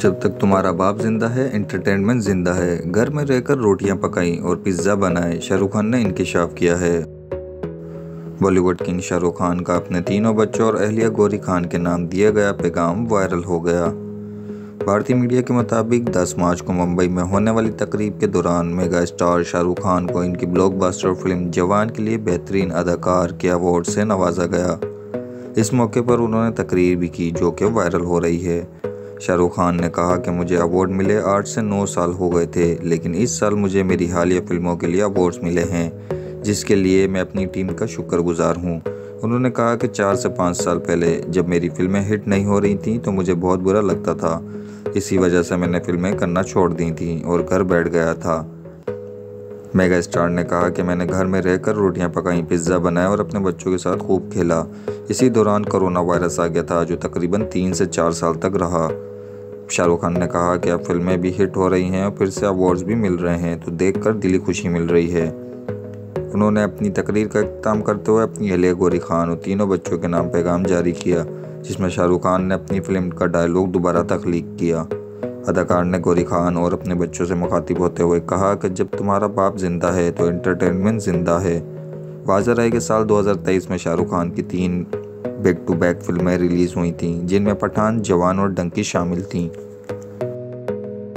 जब तक तुम्हारा बाप ज़िंदा है एंटरटेनमेंट ज़िंदा है। घर में रहकर रोटियाँ पकाई और पिज़्ज़ा बनाए। शाहरुख खान ने इंकशाफ किया है। बॉलीवुड किंग शाहरुख खान का अपने तीनों बच्चों और अहलिया गौरी खान के नाम दिया गया पैगाम वायरल हो गया। भारतीय मीडिया के मुताबिक 10 मार्च को मुंबई में होने वाली तकरीब के दौरान मेगा स्टार शाहरुख खान को इनकी ब्लॉकबस्टर फ़िल्म जवान के लिए बेहतरीन अदाकार के अवार्ड से नवाजा गया। इस मौके पर उन्होंने तकरीर भी की, जो कि वायरल हो रही है। शाहरुख खान ने कहा कि मुझे अवार्ड मिले आठ से नौ साल हो गए थे, लेकिन इस साल मुझे मेरी हालिया फ़िल्मों के लिए अवार्ड्स मिले हैं, जिसके लिए मैं अपनी टीम का शुक्रगुजार हूँ। उन्होंने कहा कि चार से पाँच साल पहले जब मेरी फ़िल्में हिट नहीं हो रही थी तो मुझे बहुत बुरा लगता था। इसी वजह से मैंने फ़िल्में करना छोड़ दी थी और घर बैठ गया था। मेगा स्टार ने कहा कि मैंने घर में रहकर रोटियाँ पकाई, पिज़्ज़ा बनाया और अपने बच्चों के साथ खूब खेला। इसी दौरान कोरोना वायरस आ गया था, जो तकरीबन तीन से चार साल तक रहा। शाहरुख खान ने कहा कि अब फ़िल्में भी हिट हो रही हैं और फिर से अवार्ड्स भी मिल रहे हैं तो देखकर दिली खुशी मिल रही है। उन्होंने अपनी तकरीर का अख्ताम करते हुए अपनी अहलिया गोरी खान और तीनों बच्चों के नाम पैगाम जारी किया, जिसमें शाहरुख खान ने अपनी फ़िल्म का डायलॉग दोबारा तख्लीक किया। अदाकार ने गोरी खान और अपने बच्चों से मुखातिब होते हुए कहा कि जब तुम्हारा बाप ज़िंदा है तो एंटरटेनमेंट ज़िंदा है। वाजह रहे कि साल 2023 में शाहरुख खान की तीन बैक टू बैक फ़िल्में रिलीज़ हुई थीं जिनमें पठान जवान और डंकी शामिल थीं।